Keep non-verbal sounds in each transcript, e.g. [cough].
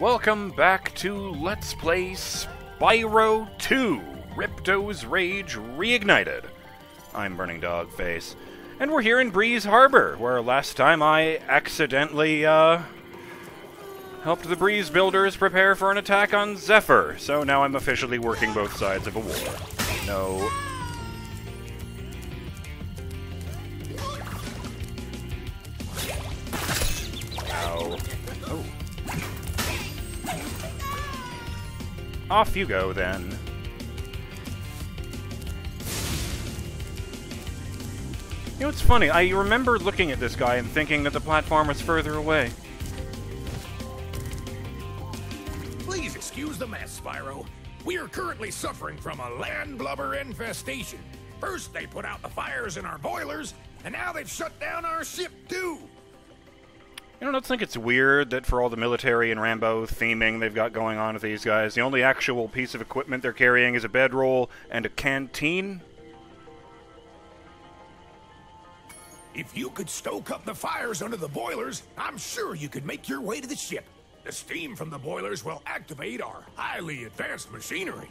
Welcome back to Let's Play Spyro 2 Ripto's Rage Reignited. I'm Burning Dog Face, and we're here in Breeze Harbor, where last time I accidentally, uh, helped the Breeze Builders prepare for an attack on Zephyr, so now I'm officially working both sides of a war. No. Off you go, then. You know, it's funny. I remember looking at this guy and thinking that the platform was further away. Please excuse the mess, Spyro. We are currently suffering from a land blubber infestation. First, they put out the fires in our boilers, and now they've shut down our ship, too. You know, don't think it's weird that for all the military and Rambo theming they've got going on with these guys, the only actual piece of equipment they're carrying is a bedroll and a canteen? If you could stoke up the fires under the boilers, I'm sure you could make your way to the ship. The steam from the boilers will activate our highly advanced machinery.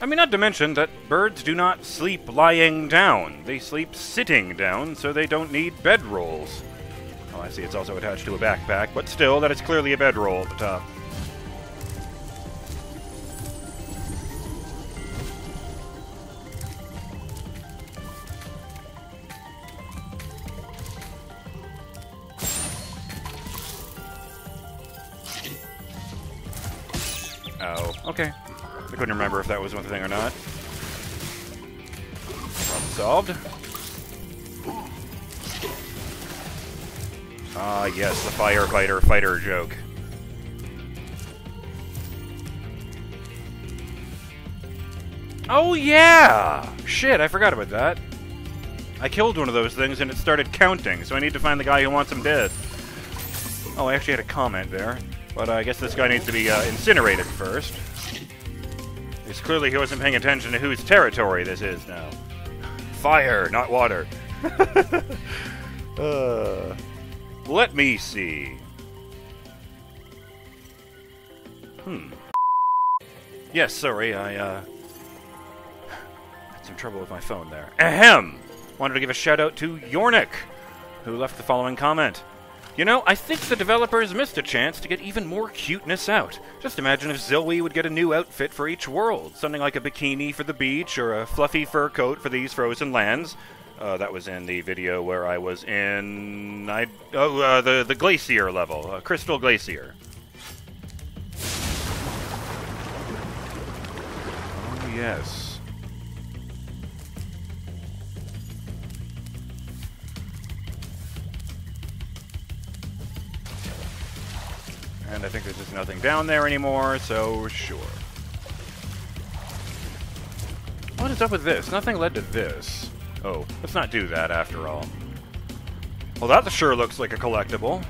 I mean, not to mention that birds do not sleep lying down. They sleep sitting down, so they don't need bedrolls. I see it's also attached to a backpack, but still, that is clearly a bedroll at the uh, top. Oh, okay. I couldn't remember if that was one thing or not. Problem solved. Ah, yes, the firefighter fighter joke. Oh, yeah! Shit, I forgot about that. I killed one of those things and it started counting, so I need to find the guy who wants him dead. Oh, I actually had a comment there. But uh, I guess this guy needs to be uh, incinerated first. Because clearly he wasn't paying attention to whose territory this is now. Fire, not water. [laughs] uh, let me see. Hmm. Yes, sorry, I, uh... Had some trouble with my phone there. Ahem! Wanted to give a shout out to Yornik, who left the following comment. You know, I think the developers missed a chance to get even more cuteness out. Just imagine if Zilwy would get a new outfit for each world. Something like a bikini for the beach or a fluffy fur coat for these frozen lands. Uh, that was in the video where I was in... I, oh, uh, the, the Glacier level. Uh, Crystal Glacier. Oh, yes. And I think there's just nothing down there anymore, so sure. What is up with this? Nothing led to this. Oh, let's not do that after all. Well, that sure looks like a collectible.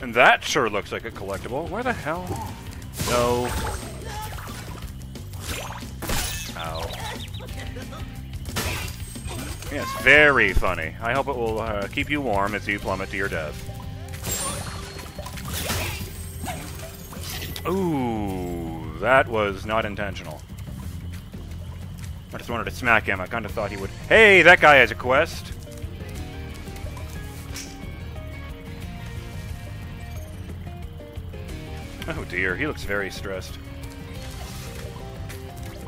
And that sure looks like a collectible. Where the hell? No. Ow. Yes, very funny. I hope it will uh, keep you warm as you plummet to your death. Ooh, that was not intentional. I just wanted to smack him. I kind of thought he would. Hey, that guy has a quest. Oh dear, he looks very stressed.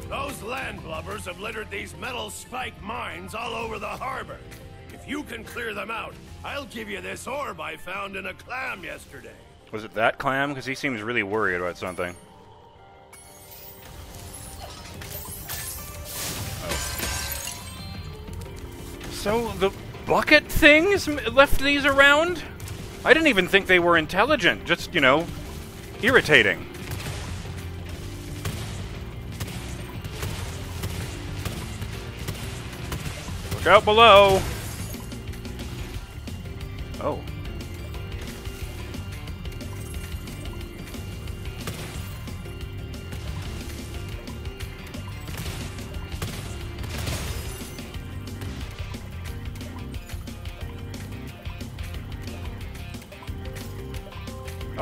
Those land blubbers have littered these metal spike mines all over the harbor. If you can clear them out, I'll give you this orb I found in a clam yesterday. Was it that clam? Because he seems really worried about something. So the bucket things left these around? I didn't even think they were intelligent. Just, you know, irritating. Look out below. Oh.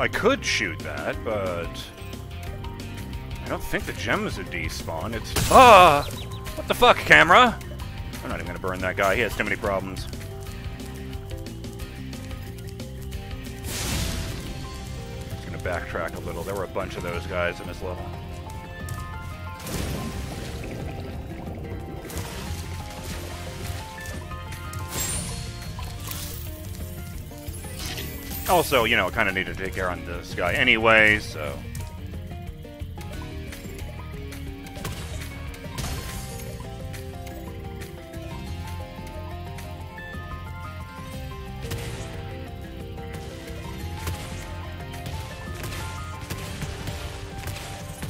I could shoot that, but... I don't think the gems would despawn. It's... Ah! What the fuck, camera? I'm not even gonna burn that guy. He has too many problems. Just gonna backtrack a little. There were a bunch of those guys in this level. Also, you know, I kind of need to take care on this guy anyway, so...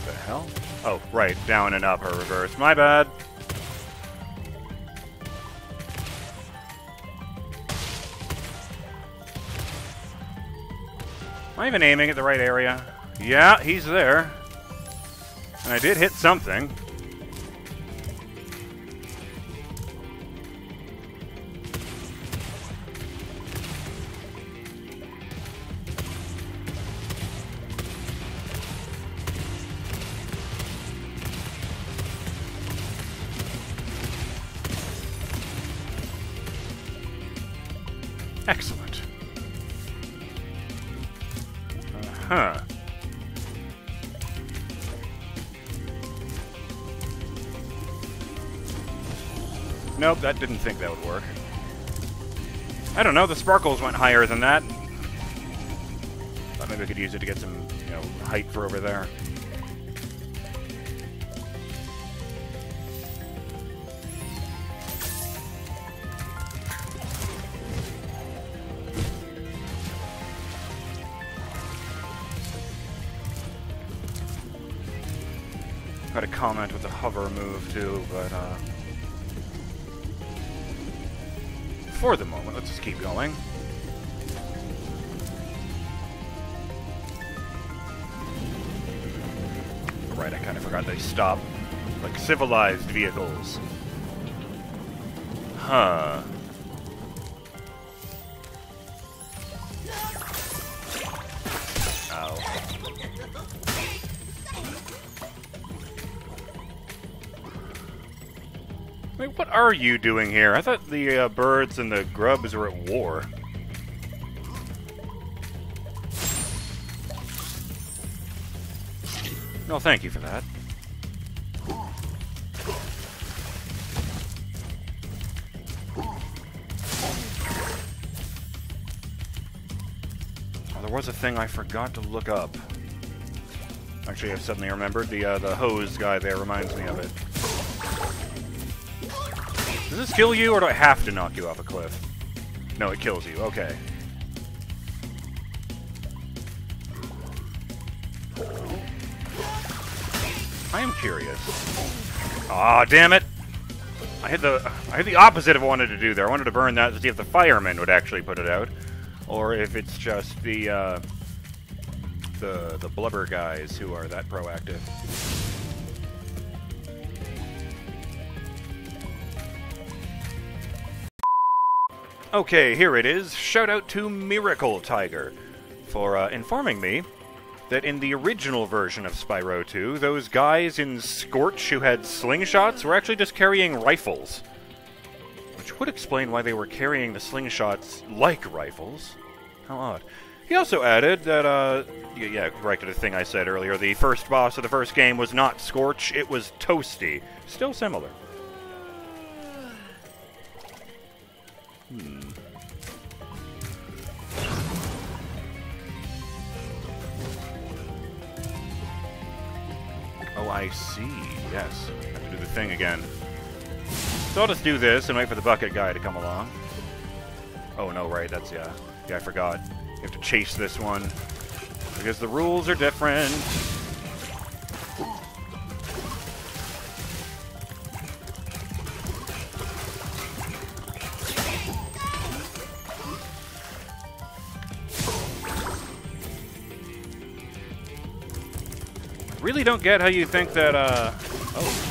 The hell? Oh, right, down and up or reverse. My bad. I even aiming at the right area? Yeah, he's there. And I did hit something. Didn't think that would work. I don't know, the sparkles went higher than that. Thought maybe I could use it to get some, you know, height for over there. Got a comment with the hover move too, but uh, for the moment, let's just keep going. Right, I kind of forgot they stop like civilized vehicles. Huh. Wait, what are you doing here? I thought the uh, birds and the grubs were at war. No, thank you for that. Oh, there was a thing I forgot to look up. Actually, I suddenly remembered. The, uh, the hose guy there reminds me of it. Does this kill you, or do I have to knock you off a cliff? No, it kills you. Okay. I am curious. Ah, damn it! I had the I had the opposite of what I wanted to do there. I wanted to burn that to see if the firemen would actually put it out, or if it's just the uh, the the blubber guys who are that proactive. Okay, here it is. Shout out to Miracle Tiger for uh, informing me that in the original version of Spyro 2, those guys in Scorch who had slingshots were actually just carrying rifles. Which would explain why they were carrying the slingshots like rifles. How odd. He also added that, uh, yeah, corrected a thing I said earlier. The first boss of the first game was not Scorch, it was Toasty. Still similar. Hmm. Oh, I see. Yes. I Have to do the thing again. So I'll just do this and wait for the bucket guy to come along. Oh, no, right. That's, yeah. Yeah, I forgot. You have to chase this one. Because the rules are different. Really don't get how you think that, uh... Oh.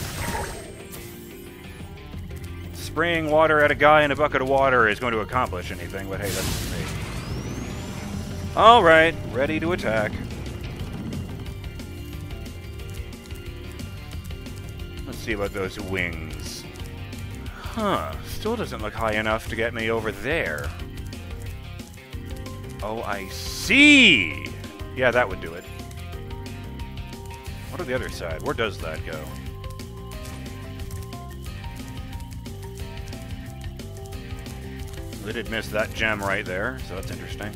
Spraying water at a guy in a bucket of water is going to accomplish anything, but hey, that's me. Alright, ready to attack. Let's see about those wings. Huh, still doesn't look high enough to get me over there. Oh, I see! Yeah, that would do it. The other side? Where does that go? We did miss that gem right there, so that's interesting.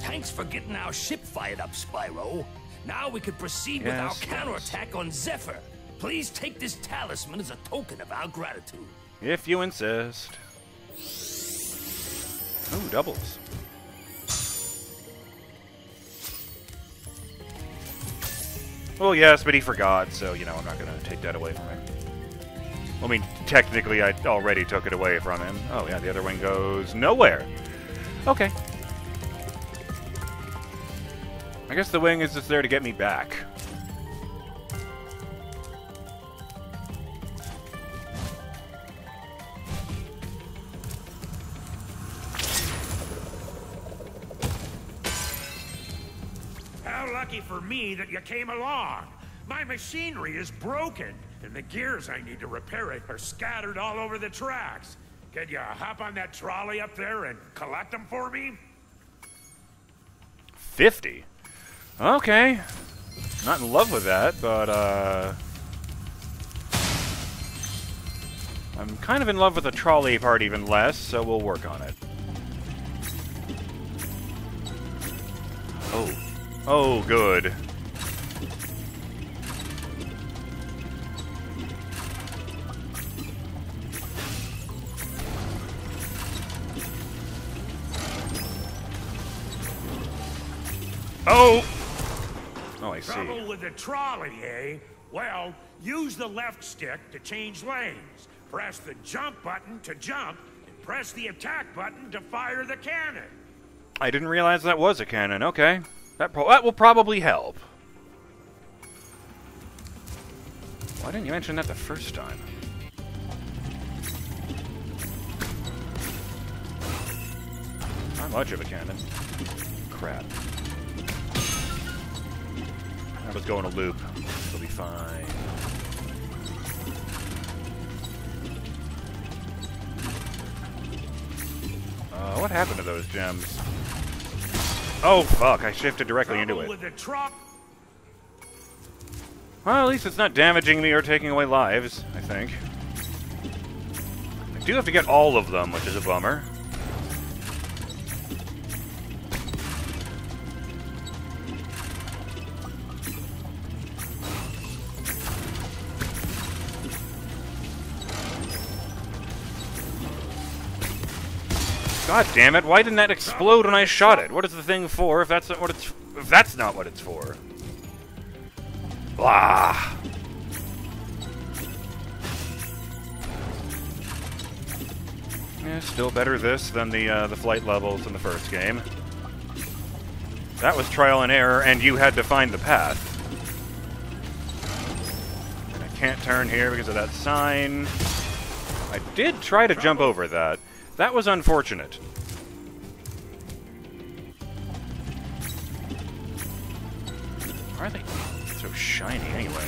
Thanks for getting our ship fired up, Spyro. Now we can proceed with our Yes, yes. counterattack on Zephyr. Please take this talisman as a token of our gratitude. If you insist. Ooh, doubles. Well, yes, but he forgot, so, you know, I'm not going to take that away from him. I mean, technically, I already took it away from him. Oh, yeah, the other wing goes nowhere. Okay. I guess the wing is just there to get me back. That you came along. My machinery is broken, and the gears I need to repair it are scattered all over the tracks. Could you hop on that trolley up there and collect them for me? 50? Okay. Not in love with that, but, uh... I'm kind of in love with the trolley part even less, so we'll work on it. Oh. Oh, good. Oh! Oh, I see. Trouble with the trolley, eh? Well, use the left stick to change lanes. Press the jump button to jump, and press the attack button to fire the cannon. I didn't realize that was a cannon. Okay. That, pro- that will probably help. Why didn't you mention that the first time? Not much of a cannon. Crap. I was going a loop. It'll be fine. Uh, what happened to those gems? Oh, fuck. I shifted directly into it. Well, at least it's not damaging me or taking away lives, I think. I do have to get all of them, which is a bummer. God damn it, why didn't that explode when I shot it? What is the thing for if that's not what it's if that's not what it's for? Blah. Yeah, still better this than the uh, the flight levels in the first game. That was trial and error, and you had to find the path. And I can't turn here because of that sign. I did try to jump over that. That was unfortunate. Why are they so shiny anyway?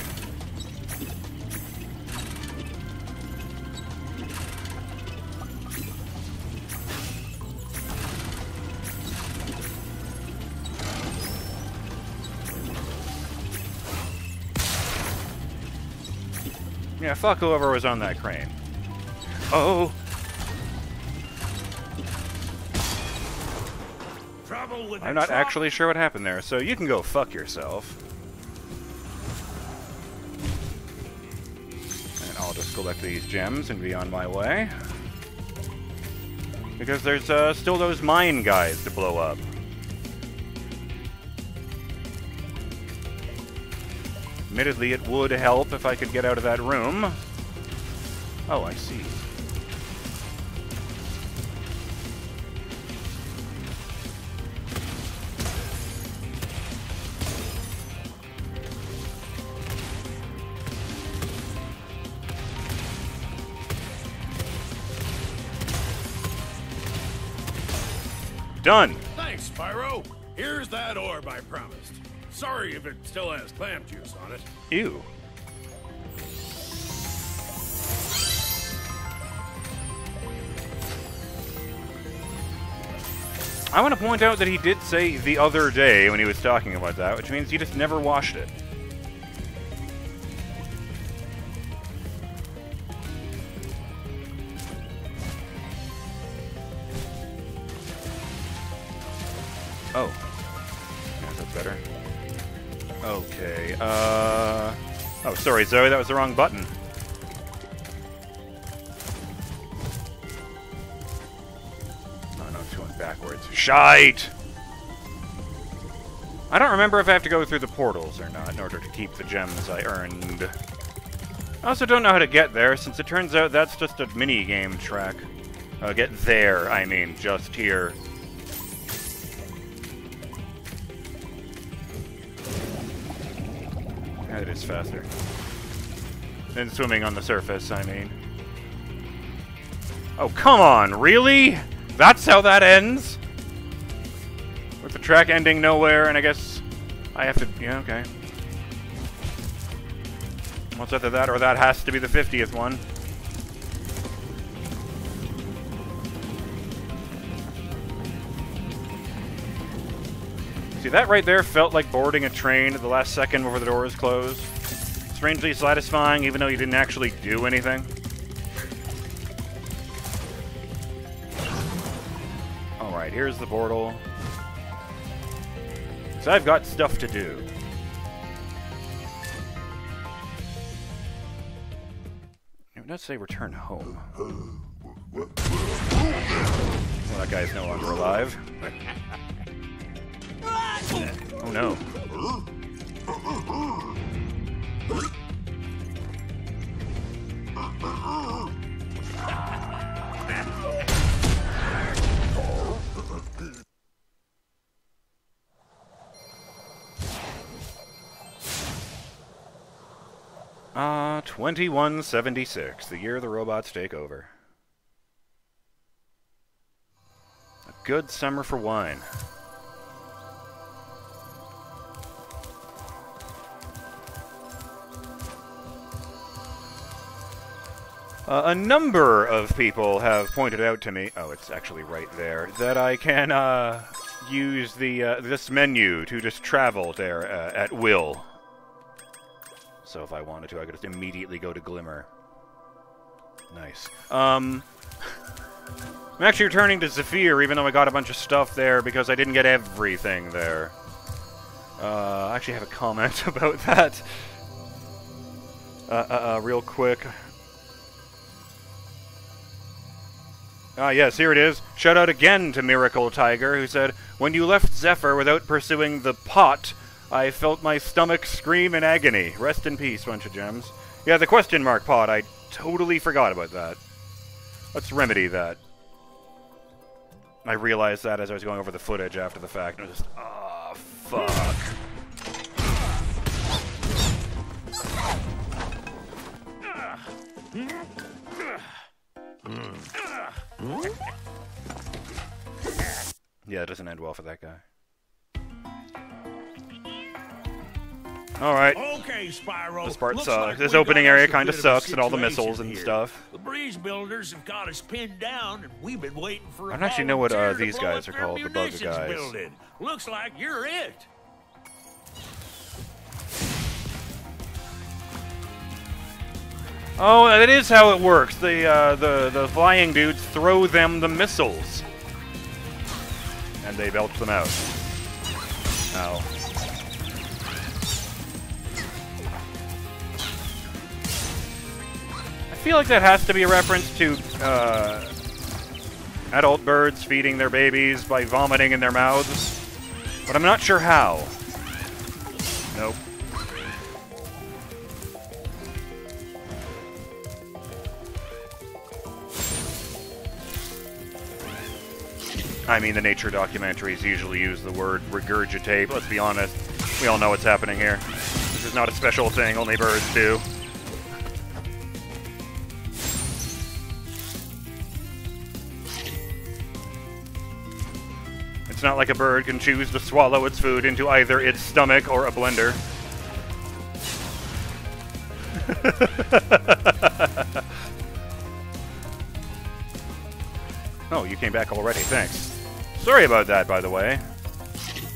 Yeah, fuck whoever was on that crane. Oh, I'm not actually sure what happened there, so you can go fuck yourself. And I'll just collect these gems and be on my way. Because there's uh, still those mine guys to blow up. Admittedly, it would help if I could get out of that room. Oh, I see. Done. Thanks, Spyro. Here's that orb I promised. Sorry if it still has clam juice on it. Ew. I want to point out that he did say the other day when he was talking about that, which means he just never washed it. Oh. Yeah, that's better. Okay, uh... Oh, sorry, Zoe, that was the wrong button. Oh, no, it's going backwards. Shite! I don't remember if I have to go through the portals or not in order to keep the gems I earned. I also don't know how to get there, since it turns out that's just a mini-game track. Uh, get there, I mean, just here. Is faster. Than swimming on the surface, I mean. Oh, come on, really? That's how that ends? With the track ending nowhere, and I guess I have to... Yeah, okay. What's either that, or that has to be the 50th one. See, that right there felt like boarding a train at the last second before the doors closed. Strangely satisfying, even though you didn't actually do anything. Alright, here's the portal. So I've got stuff to do. It does say return home. Well, that guy's no longer alive. Oh no. Ah, uh, 2176, the year the robots take over. A good summer for wine. Uh, a number of people have pointed out to me, oh, it's actually right there, that I can uh, use the uh, this menu to just travel there uh, at will. So if I wanted to, I could just immediately go to Glimmer. Nice. Um, [laughs] I'm actually returning to Zephyr, even though I got a bunch of stuff there, because I didn't get everything there. Uh, I actually have a comment [laughs] about that. Uh, real quick. Ah, yes, here it is. Shout out again to Miracle Tiger, who said, When you left Zephyr without pursuing the pot, I felt my stomach scream in agony. Rest in peace, bunch of gems. Yeah, the question mark pot, I totally forgot about that. Let's remedy that. I realized that as I was going over the footage after the fact, and I was just, ah, oh, fuck. Yeah, it doesn't end well for that guy. All right. Okay, Spyro. This part Looks sucks. like this opening area kind of bit of a sucks, and all the missiles and stuff. The breeze builders have got us pinned down, and we've been waiting for. I don't actually know what, uh, these guys are called, the bugger guys. Building. Looks like you're it. Oh, that is how it works. The uh, the the flying dudes throw them the missiles, and they belch them out. Ow. I feel like that has to be a reference to uh, adult birds feeding their babies by vomiting in their mouths, but I'm not sure how. Nope. I mean, the nature documentaries usually use the word regurgitate. Let's be honest, we all know what's happening here. This is not a special thing, only birds do. It's not like a bird can choose to swallow its food into either its stomach or a blender. [laughs] oh, you came back already, thanks. Sorry about that, by the way.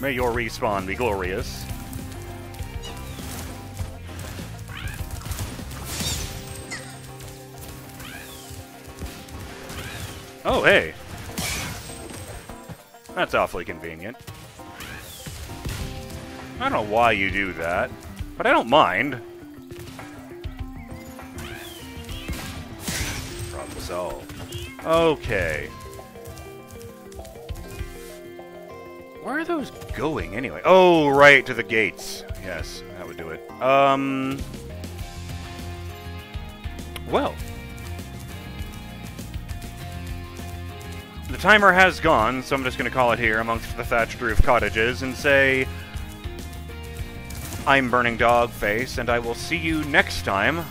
May your respawn be glorious. Oh, hey. That's awfully convenient. I don't know why you do that, but I don't mind. Problem solved. Okay. Where are those going anyway? Oh, right, to the gates. Yes, that would do it. Um. Well. The timer has gone, so I'm just going to call it here amongst the thatched roof cottages and say. I'm Burning Dog Face, and I will see you next time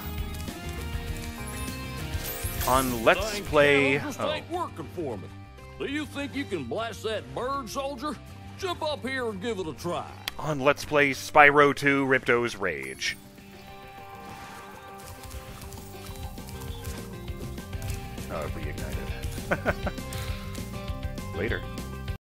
on Let's Play. Oh. ain't working for me. Do you think you can blast that bird, soldier? Jump up here and give it a try. on Let's Play Spyro 2 Ripto's Rage. Oh, reignited. [laughs] Later.